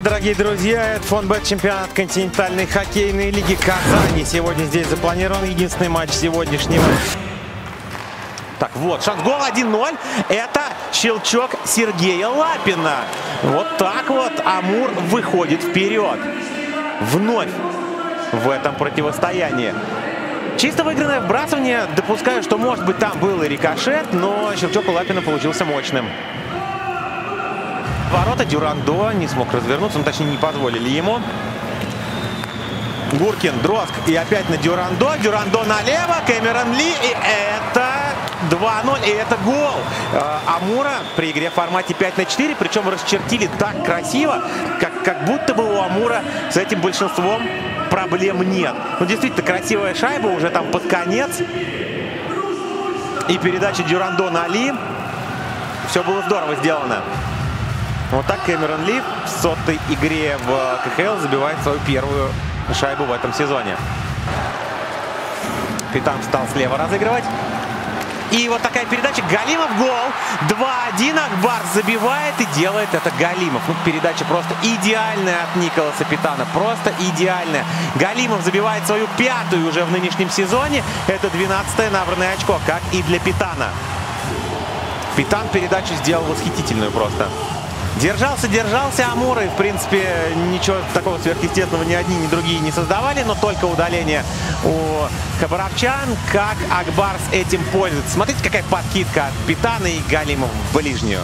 Дорогие друзья, это фонбет чемпионат континентальной хоккейной лиги Казани. Сегодня здесь запланирован единственный матч сегодняшнего. Так, вот, шанс гол 1-0. Это щелчок Сергея Лапина. Вот так вот Амур выходит вперед. Вновь в этом противостоянии. Чисто выигранное вбрасывание. Допускаю, что может быть там был и рикошет, но щелчок у Лапина получился мощным. Ворота Дюрандо не смог развернуться, ну точнее не позволили ему. Гуркин, Дроск и опять на Дюрандо. Дюрандо налево, Кэмерон Ли. И это 2-0, и это гол. Э, Амура при игре в формате 5 на 4, причем расчертили так красиво, как, как будто бы у Амура с этим большинством проблем нет. Ну, действительно, красивая шайба уже там под конец. И передача Дюрандо на Ли. Все было здорово сделано. Вот так Кэмерон Ли в сотой игре в КХЛ забивает свою первую шайбу в этом сезоне. Питан стал слева разыгрывать. И вот такая передача. Галимов гол. 2-1. Акбар забивает и делает это Галимов. Ну, передача просто идеальная от Николаса Питана. Просто идеальная. Галимов забивает свою пятую уже в нынешнем сезоне. Это 12-е набранное очко, как и для Питана. Питан передачу сделал восхитительную просто. Держался, держался Амур, и, в принципе, ничего такого сверхъестественного ни одни, ни другие не создавали, но только удаление у Хабаровчан, как Акбар с этим пользуется. Смотрите, какая подкидка от Питана и Галимов в ближнюю.